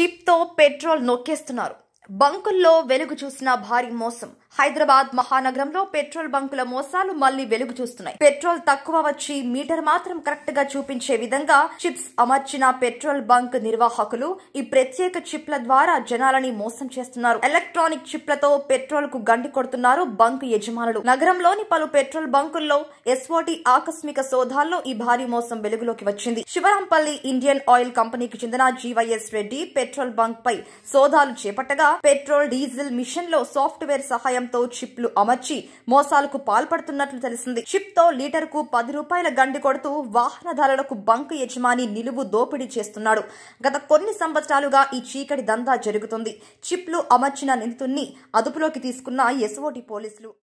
చిప్తో petrol నొక్కేస్తున్నారు. బంకుల్లో వెలుగు చూసిన భారీ మోసం. హైదరాబాద్ మహానగరంలో పెట్రోల్ బంకుల మోసాలు మళ్ళీ వెలుగు చూస్తున్నాయి. పెట్రోల్ తక్కువ వచ్చి మీటర్ మాత్రం కరెక్ట్గా చూపించే విధంగా చిప్స్ అమర్చిన పెట్రోల్ బంక్ నిర్వాహకులు ఈ ప్రత్యేక చిప్ల ద్వారా జనాలని మోసం చేస్తున్నారు. ఎలక్ట్రానిక్ చిప్లతో పెట్రోల్కు గండి కొడుతున్నారు బంక్ యజమానులు. నగరంలోని పలు పెట్రోల్ బంకుల్లో ఎస్ఓటి ఆకస్మిక సోదాల్లో ఈ భారీ మోసం వెలుగులోకి వచ్చింది. శివరాంపల్లి ఇండియన్ ఆయిల్ కంపెనీకి చెందిన జీవైఎస్ రెడ్డి పెట్రోల్ బంక్ పై సోదాలు చేపట్టగా పెట్రోల్ డీజిల్ మిషన్లో సాఫ్ట్వేర్ సహాయంతో చిప్లు అమర్చి మోసాలకు పాల్పడుతున్నట్లు తెలిసింది. చిప్తో లీటర్కు పది రూపాయల గండి కొడుతూ వాహనదారులకు బంక్ యజమాని నిలువు దోపిడీ చేస్తున్నాడు. గత కొన్ని సంవత్సరాలుగా ఈ చీకటి దందా జరుగుతుంది. చిప్లు అమర్చిన నిందితుణ్ణి అదుపులోకి తీసుకున్న ఎస్ఓటి పోలీసులు.